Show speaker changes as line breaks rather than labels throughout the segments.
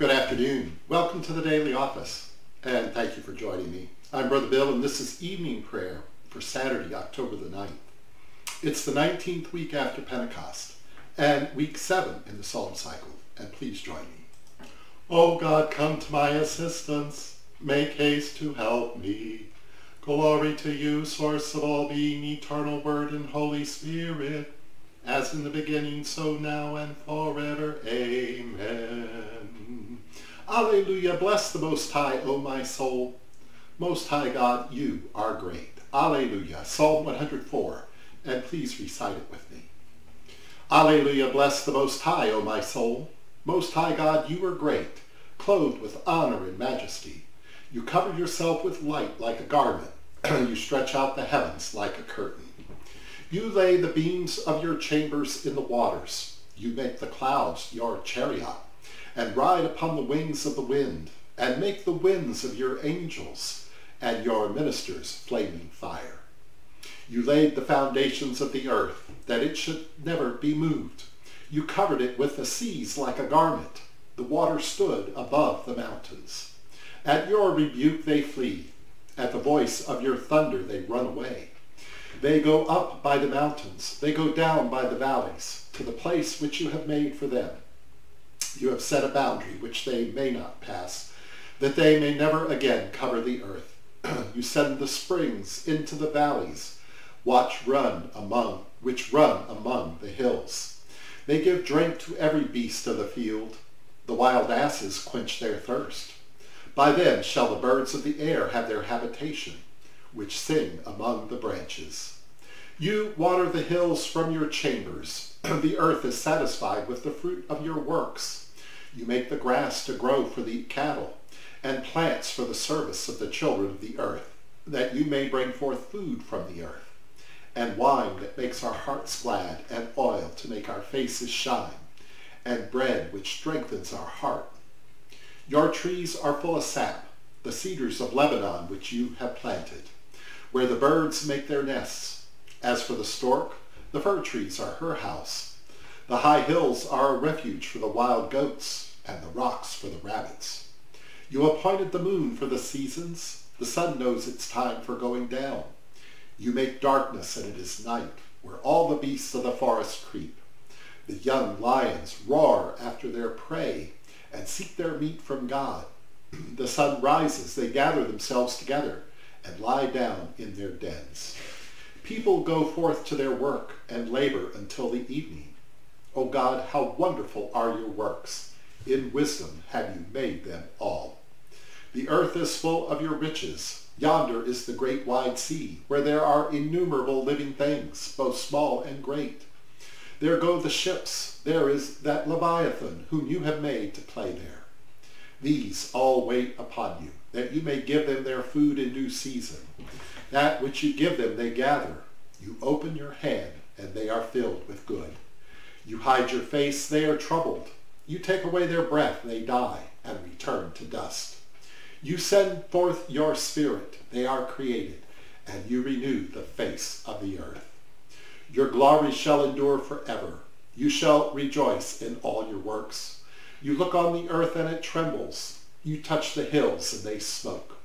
Good afternoon. Welcome to the Daily Office, and thank you for joining me. I'm Brother Bill, and this is evening prayer for Saturday, October the 9th. It's the 19th week after Pentecost, and week 7 in the Psalm cycle, and please join me. O God, come to my assistance. Make haste to help me. Glory to you, source of all being, eternal Word and Holy Spirit, as in the beginning, so now and forever. Amen. Alleluia. Bless the Most High, O my soul. Most High God, you are great. Alleluia. Psalm 104. And please recite it with me. Alleluia. Bless the Most High, O my soul. Most High God, you are great, clothed with honor and majesty. You cover yourself with light like a garment. you stretch out the heavens like a curtain. You lay the beams of your chambers in the waters. You make the clouds your chariot, and ride upon the wings of the wind, and make the winds of your angels, and your ministers flaming fire. You laid the foundations of the earth, that it should never be moved. You covered it with the seas like a garment. The water stood above the mountains. At your rebuke they flee. At the voice of your thunder they run away. They go up by the mountains. They go down by the valleys to the place which you have made for them. You have set a boundary which they may not pass, that they may never again cover the earth. you send the springs into the valleys, watch run among which run among the hills. They give drink to every beast of the field. The wild asses quench their thirst. By them shall the birds of the air have their habitation which sing among the branches. You water the hills from your chambers. the earth is satisfied with the fruit of your works. You make the grass to grow for the cattle, and plants for the service of the children of the earth, that you may bring forth food from the earth, and wine that makes our hearts glad, and oil to make our faces shine, and bread which strengthens our heart. Your trees are full of sap, the cedars of Lebanon which you have planted where the birds make their nests. As for the stork, the fir trees are her house. The high hills are a refuge for the wild goats, and the rocks for the rabbits. You appointed the moon for the seasons. The sun knows its time for going down. You make darkness, and it is night, where all the beasts of the forest creep. The young lions roar after their prey and seek their meat from God. the sun rises, they gather themselves together and lie down in their dens. People go forth to their work and labor until the evening. O God, how wonderful are your works! In wisdom have you made them all. The earth is full of your riches. Yonder is the great wide sea, where there are innumerable living things, both small and great. There go the ships. There is that Leviathan, whom you have made to play there. These all wait upon you that you may give them their food in due season. That which you give them they gather. You open your hand, and they are filled with good. You hide your face, they are troubled. You take away their breath, they die, and return to dust. You send forth your spirit, they are created, and you renew the face of the earth. Your glory shall endure forever. You shall rejoice in all your works. You look on the earth, and it trembles. You touch the hills and they smoke.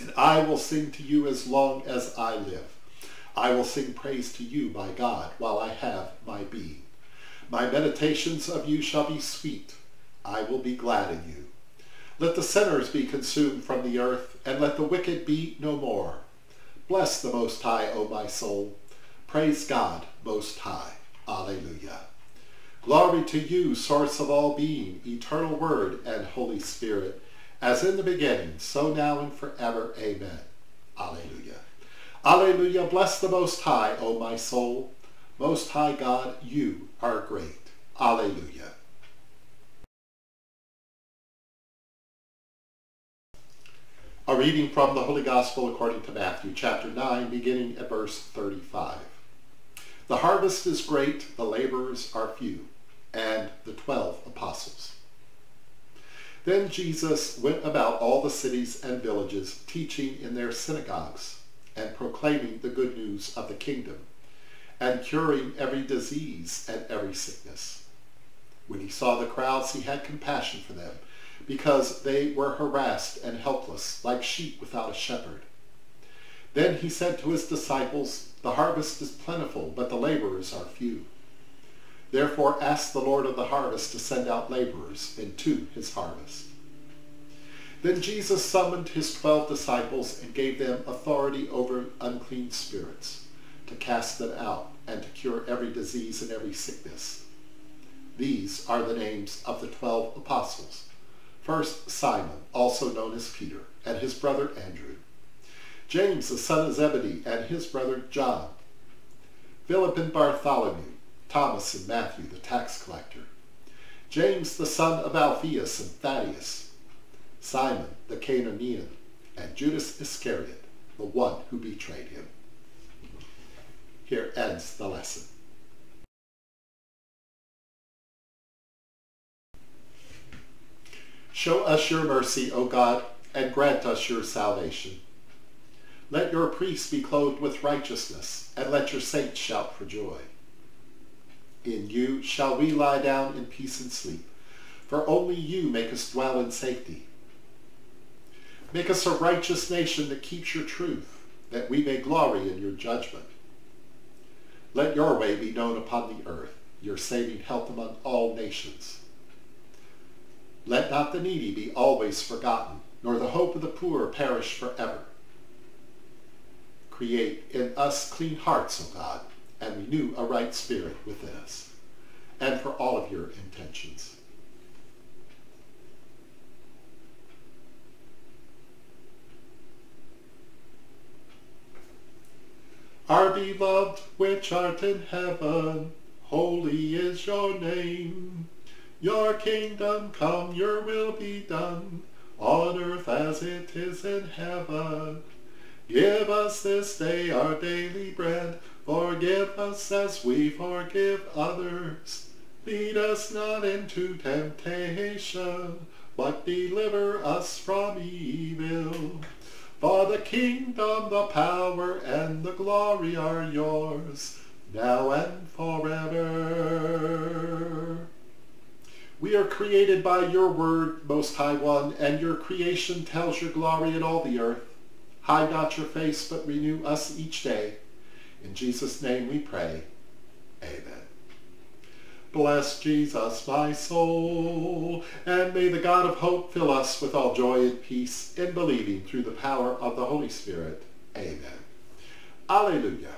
And I will sing to you as long as I live. I will sing praise to you, my God, while I have my being. My meditations of you shall be sweet. I will be glad in you. Let the sinners be consumed from the earth, and let the wicked be no more. Bless the Most High, O my soul. Praise God Most High. Alleluia. Glory to you, source of all being, eternal Word and Holy Spirit, as in the beginning, so now and forever. Amen. Alleluia. Alleluia. Bless the Most High, O my soul. Most High God, you are great. Alleluia. A reading from the Holy Gospel according to Matthew, chapter 9, beginning at verse 35. The harvest is great, the laborers are few and the twelve apostles. Then Jesus went about all the cities and villages, teaching in their synagogues, and proclaiming the good news of the kingdom, and curing every disease and every sickness. When he saw the crowds, he had compassion for them, because they were harassed and helpless, like sheep without a shepherd. Then he said to his disciples, The harvest is plentiful, but the laborers are few. Therefore ask the Lord of the harvest to send out laborers into his harvest. Then Jesus summoned his twelve disciples and gave them authority over unclean spirits, to cast them out and to cure every disease and every sickness. These are the names of the twelve apostles. First, Simon, also known as Peter, and his brother Andrew. James, the son of Zebedee, and his brother John. Philip and Bartholomew, Thomas and Matthew, the tax collector. James, the son of Alphaeus and Thaddeus. Simon, the Cananaean, and Judas Iscariot, the one who betrayed him. Here ends the lesson. Show us your mercy, O God, and grant us your salvation. Let your priests be clothed with righteousness, and let your saints shout for joy. In you shall we lie down in peace and sleep, for only you make us dwell in safety. Make us a righteous nation that keeps your truth, that we may glory in your judgment. Let your way be known upon the earth, your saving health among all nations. Let not the needy be always forgotten, nor the hope of the poor perish forever. Create in us clean hearts, O God, and renew a right spirit within us, and for all of your intentions. Our beloved which art in heaven, holy is your name. Your kingdom come, your will be done, on earth as it is in heaven. Give us this day our daily bread, forgive us as we forgive others. Lead us not into temptation, but deliver us from evil. For the kingdom, the power, and the glory are yours, now and forever. We are created by your word, Most High One, and your creation tells your glory in all the earth. Hide not your face, but renew us each day. In Jesus' name we pray. Amen. Bless Jesus, my soul, and may the God of hope fill us with all joy and peace in believing through the power of the Holy Spirit. Amen. Alleluia.